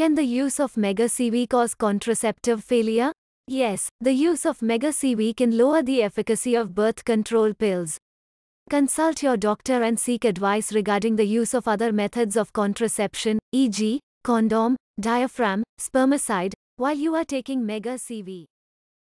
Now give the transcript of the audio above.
Can the use of Mega CV cause contraceptive failure? Yes, the use of Mega CV can lower the efficacy of birth control pills. Consult your doctor and seek advice regarding the use of other methods of contraception, e.g., condom, diaphragm, spermicide, while you are taking Mega CV.